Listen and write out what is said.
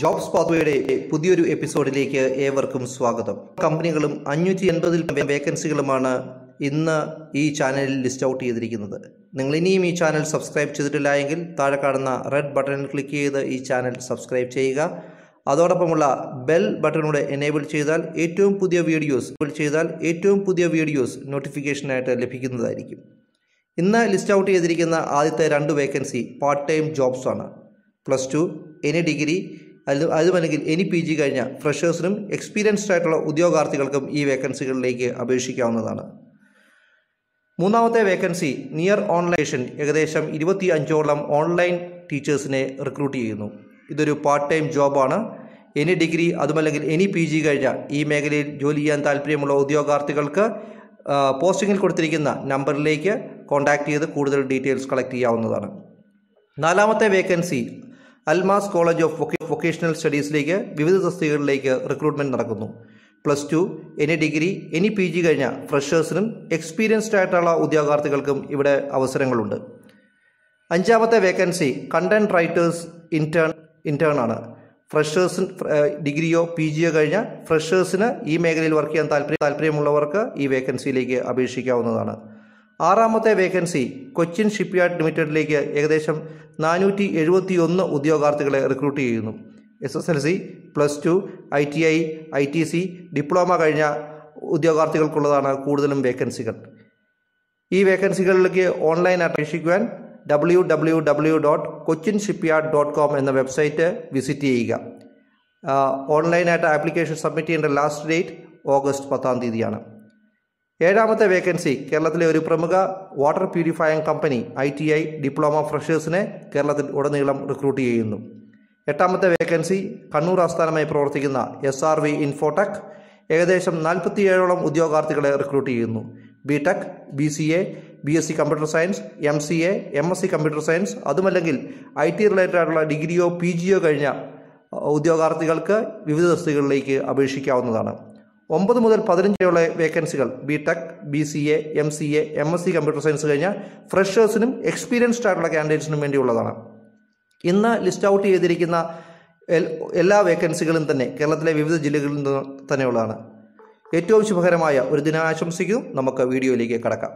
Jobs പാത്വേയുടെ പുതിയൊരു എപ്പിസോഡിലേക്ക് ഏവർക്കും സ്വാഗതം. കമ്പനികളും അഞ്ഞൂറ്റി എൺപതിൽ വേക്കൻസികളുമാണ് ഇന്ന് ഈ ചാനലിൽ ലിസ്റ്റ് ഔട്ട് ചെയ്തിരിക്കുന്നത്. നിങ്ങൾ ഇനിയും ഈ ചാനൽ സബ്സ്ക്രൈബ് ചെയ്തിട്ടില്ല എങ്കിൽ താഴെ കാണുന്ന റെഡ് ബട്ടണിൽ ക്ലിക്ക് ചെയ്ത് ഈ ചാനൽ സബ്സ്ക്രൈബ് ചെയ്യുക. അതോടൊപ്പമുള്ള ബെൽ ബട്ടണൂടെ എനേബിൾ ചെയ്താൽ ഏറ്റവും പുതിയ വീഡിയോസ് ചെയ്താൽ ഏറ്റവും പുതിയ വീഡിയോസ് നോട്ടിഫിക്കേഷനായിട്ട് ലഭിക്കുന്നതായിരിക്കും. ഇന്ന് ലിസ്റ്റ് ഔട്ട് ചെയ്തിരിക്കുന്ന ആദ്യത്തെ രണ്ട് വേക്കൻസി പാർട്ട് ടൈം ജോബ്സാണ്. പ്ലസ് ടു എനി ഡിഗ്രി അത് അതുമല്ലെങ്കിൽ എനി പി ജി കഴിഞ്ഞ ഫ്രഷേഴ്സിനും എക്സ്പീരിയൻസ്ഡ് ആയിട്ടുള്ള ഉദ്യോഗാർത്ഥികൾക്കും ഈ വേക്കൻസികളിലേക്ക് അപേക്ഷിക്കാവുന്നതാണ്. മൂന്നാമത്തെ വേക്കൻസി നിയർ ഓൺലൈൻ ഏകദേശം ഇരുപത്തി അഞ്ചോളം ഓൺലൈൻ ടീച്ചേഴ്സിനെ റിക്രൂട്ട് ചെയ്യുന്നു. ഇതൊരു പാർട്ട് ടൈം ജോബാണ് എനി ഡിഗ്രി അതുമല്ലെങ്കിൽ എനി പി ജി കഴിഞ്ഞ ഈ മേഖലയിൽ ജോലി ചെയ്യാൻ താല്പര്യമുള്ള ഉദ്യോഗാർത്ഥികൾക്ക് പോസ്റ്റിങ്ങിൽ കൊടുത്തിരിക്കുന്ന നമ്പറിലേക്ക് കോൺടാക്റ്റ് ചെയ്ത് കൂടുതൽ ഡീറ്റെയിൽസ് കളക്ട് ചെയ്യാവുന്നതാണ്. നാലാമത്തെ vacancy Almas college of vocational സ്റ്റഡീസിലേക്ക് വിവിധ തസ്തികകളിലേക്ക് റിക്രൂട്ട്മെന്റ് നടക്കുന്നു. Plus two any degree any P G കഴിഞ്ഞ ഫ്രഷേഴ്സിനും എക്സ്പീരിയൻസ്ഡ് ആയിട്ടുള്ള ഉദ്യോഗാർത്ഥികൾക്കും ഇവിടെ അവസരങ്ങളുണ്ട്. അഞ്ചാമത്തെ vacancy content writers intern intern ആണ്. ഫ്രഷേഴ്സ് ഡിഗ്രിയോ പി ജിയോ കഴിഞ്ഞ ഫ്രഷേഴ്സിന് ഈ മേഖലയിൽ വർക്ക് ചെയ്യാൻ താല്പര്യം താല്പര്യമുള്ളവർക്ക് ഈ വേക്കൻസിയിലേക്ക് അപേക്ഷിക്കാവുന്നതാണ്. ആറാമത്തെ വേക്കൻസി കൊച്ചിൻ ഷിപ്പ്യാർഡ് ലിമിറ്റഡിലേക്ക് ഏകദേശം നാനൂറ്റി എഴുപത്തി ഒന്ന് ഉദ്യോഗാർത്ഥികളെ റിക്രൂട്ട് ചെയ്യുന്നു. S S L C plus two I T I I T C diploma കഴിഞ്ഞ ഉദ്യോഗാർത്ഥികൾക്കുള്ളതാണ് കൂടുതലും വേക്കൻസികൾ. ഈ വേക്കൻസികളിലേക്ക് online അപേക്ഷിക്കുവാൻ W W W dot Cochin shipyard dot com എന്ന വെബ്സൈറ്റ് വിസിറ്റ് ചെയ്യുക. ഓൺലൈനായിട്ട് ആപ്ലിക്കേഷൻ സബ്മിറ്റ് ചെയ്യേണ്ട ലാസ്റ്റ് ഡേറ്റ് ഓഗസ്റ്റ് പത്താം തീയതിയാണ്. ഏഴാമത്തെ വേക്കൻസി കേരളത്തിലെ ഒരു പ്രമുഖ water purifying company I T I diploma ഫ്രഷേഴ്സിനെ കേരളത്തിൽ ഉടനീളം റിക്രൂട്ട് ചെയ്യുന്നു. എട്ടാമത്തെ വേക്കൻസി കണ്ണൂർ ആസ്ഥാനമായി പ്രവർത്തിക്കുന്ന എസ് ആർ വി ഇൻഫോടെക് ഏകദേശം നാൽപ്പത്തിയേഴോളം ഉദ്യോഗാർത്ഥികളെ റിക്രൂട്ട് ചെയ്യുന്നു. B tech B C A B S C computer science M C A M S C computer science അതുമല്ലെങ്കിൽ ഐ ടി റിലേറ്റഡ് ആയിട്ടുള്ള ഡിഗ്രിയോ പി ജിയോ കഴിഞ്ഞ ഉദ്യോഗാർത്ഥികൾക്ക് വിവിധ തസ്തികളിലേക്ക് അപേക്ഷിക്കാവുന്നതാണ്. ഒമ്പത് മുതൽ പതിനഞ്ച് വരെയുള്ള വേക്കൻസികൾ B tech B C A M C A M S C computer science കഴിഞ്ഞ ഫ്രഷേഴ്സിനും എക്സ്പീരിയൻസ്ഡ് ആയിട്ടുള്ള കാൻഡിഡേറ്റ്സിനും വേണ്ടിയുള്ളതാണ്. ഇന്ന് ലിസ്റ്റ് ഔട്ട് ചെയ്തിരിക്കുന്ന എല്ലാ വേക്കൻസികളും തന്നെ കേരളത്തിലെ വിവിധ ജില്ലകളിൽ നിന്ന് തന്നെയുള്ളതാണ്. ഏറ്റവും ശുഭകരമായ ഒരു ദിനം ആശംസിക്കും നമുക്ക് വീഡിയോയിലേക്ക് കടക്കാം.